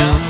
down.